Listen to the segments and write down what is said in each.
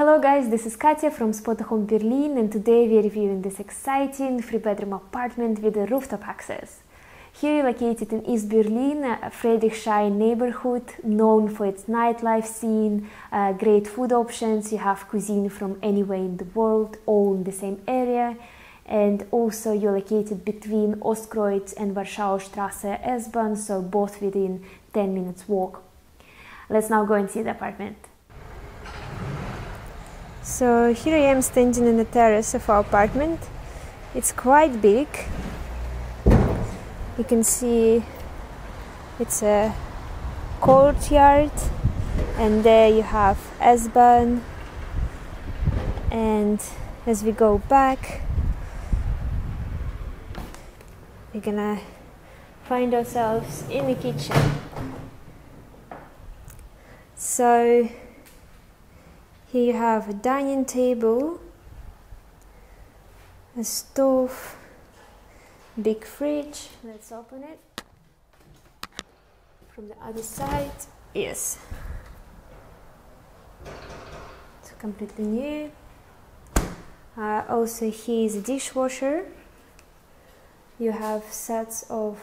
Hello guys, this is Katya from Spotahome Berlin and today we are reviewing this exciting three bedroom apartment with a rooftop access. Here located in East Berlin, a Friedrichshain neighborhood, known for its nightlife scene, uh, great food options, you have cuisine from anywhere in the world, all in the same area, and also you're located between Ostkreuz and Warschauer Straße S-Bahn, so both within 10 minutes walk. Let's now go and see the apartment. So here I am standing in the terrace of our apartment. It's quite big. You can see it's a courtyard and there you have S-Bahn and as we go back we're gonna find ourselves in the kitchen. So here you have a dining table, a stove, big fridge. Let's open it from the other side. Yes, it's completely new. Uh, also, here is a dishwasher. You have sets of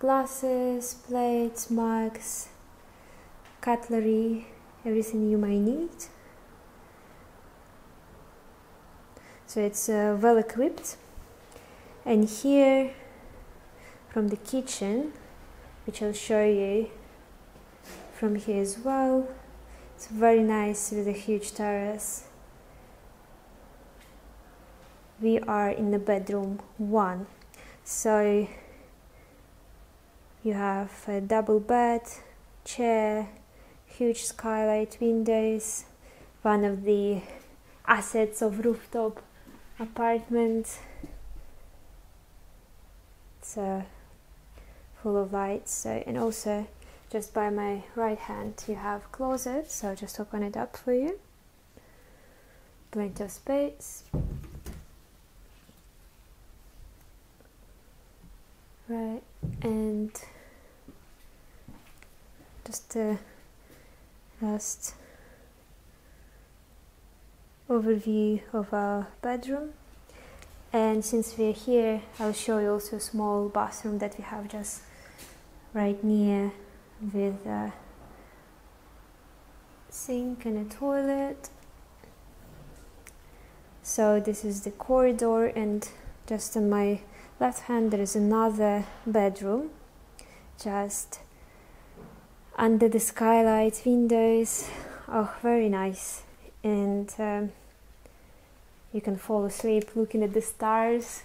glasses, plates, mugs, cutlery, everything you might need. So it's uh, well equipped. And here from the kitchen, which I'll show you from here as well, it's very nice with a huge terrace. We are in the bedroom one. So you have a double bed, chair, huge skylight windows, one of the assets of rooftop apartment. It's uh, full of lights. So, and also just by my right hand you have closet. So I'll just open it up for you. Plenty of space. Right, and just uh, last overview of our bedroom. And since we're here I'll show you also a small bathroom that we have just right near with a sink and a toilet. So this is the corridor and just on my left hand there is another bedroom just under the skylight windows. Oh very nice. And um, you can fall asleep looking at the stars.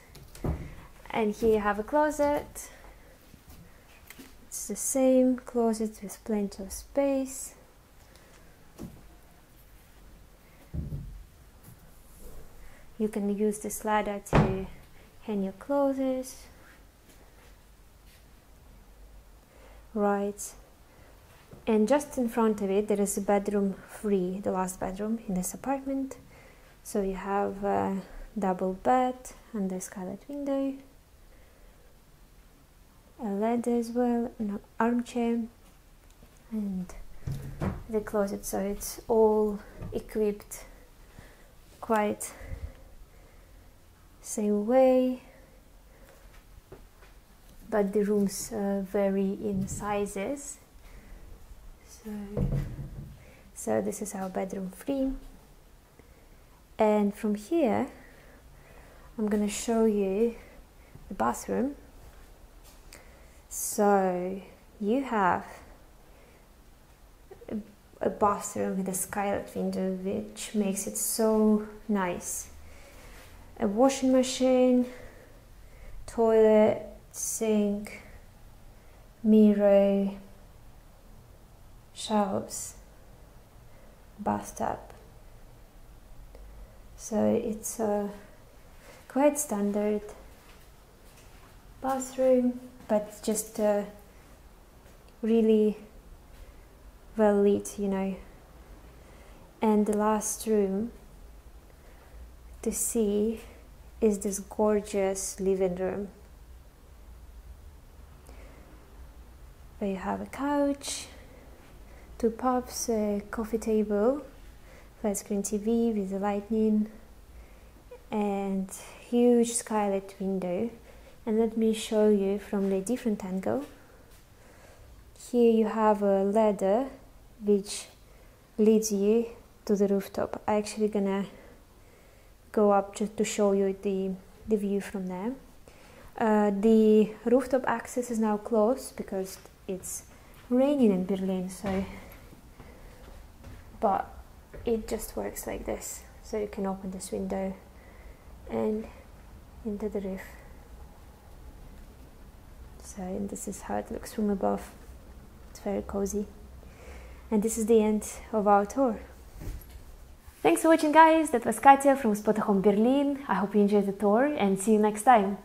And here you have a closet. It's the same closet with plenty of space. You can use this ladder to hang your clothes. Right and just in front of it there is a bedroom free the last bedroom in this apartment. So you have a double bed and the skylight window a ladder as well an armchair and the closet. So it's all equipped quite same way but the rooms vary in sizes so so this is our bedroom three and from here I'm gonna show you the bathroom. So you have a, a bathroom with a skylight window which makes it so nice. A washing machine toilet sink mirror shelves, bathtub. So it's a quite standard bathroom, but just really well lit, you know. And the last room to see is this gorgeous living room. You have a couch, two pubs, a coffee table, flat screen TV with the lightning and huge skylight window. And let me show you from a different angle. Here you have a ladder which leads you to the rooftop. I'm actually gonna go up just to show you the, the view from there. Uh, the rooftop access is now closed because it's raining in Berlin so but it just works like this. So you can open this window and into the roof. So and this is how it looks from above. It's very cozy. And this is the end of our tour. Thanks for watching guys, that was Katya from Spotahome Berlin. I hope you enjoyed the tour and see you next time.